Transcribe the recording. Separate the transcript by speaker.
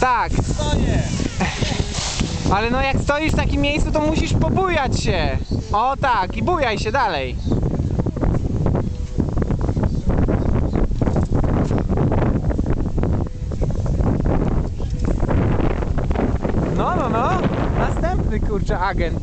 Speaker 1: Tak,
Speaker 2: Stoję!
Speaker 1: ale no jak stoisz w takim miejscu, to musisz pobujać się. O tak, i bujaj się dalej. No, no, no. Następny kurczę agent.